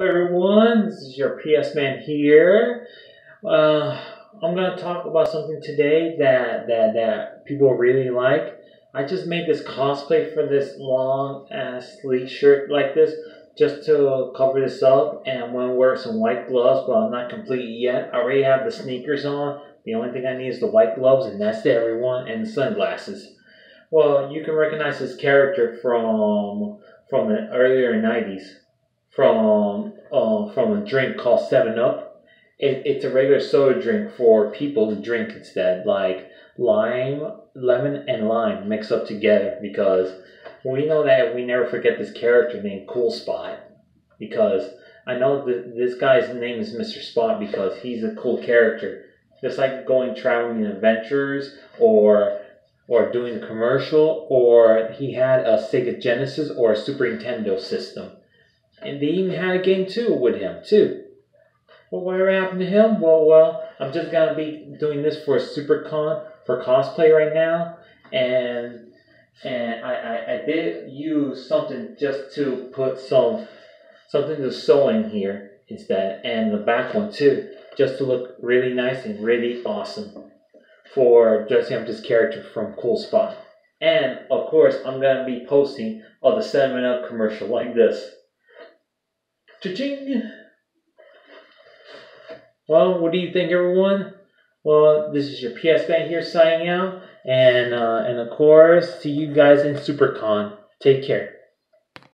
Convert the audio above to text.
everyone? This is your PS Man here. Uh, I'm gonna talk about something today that that that people really like. I just made this cosplay for this long ass sleek shirt like this just to cover this up, and I'm gonna wear some white gloves, but I'm not complete yet. I already have the sneakers on. The only thing I need is the white gloves, and that's it, everyone, and sunglasses. Well, you can recognize this character from from the earlier '90s from uh, from a drink called Seven Up. It, it's a regular soda drink for people to drink instead, like lime, lemon, and lime mixed up together. Because we know that we never forget this character named Cool Spot. Because I know that this guy's name is Mr. Spot because he's a cool character. Just like going traveling adventures or or doing a commercial, or he had a Sega Genesis or a Super Nintendo system. And they even had a game too with him too. Well, whatever happened to him? Well, well, I'm just gonna be doing this for a super con for cosplay right now, and and I, I, I did use something just to put some something to sew in here instead, and the back one too, just to look really nice and really awesome for dressing up this character from Cool Spot. And of course, I'm gonna be posting of the 7 Up commercial like this. Cha-ching! Well, what do you think, everyone? Well, this is your PS Man here signing out, and uh, and of course, see you guys in SuperCon. Take care.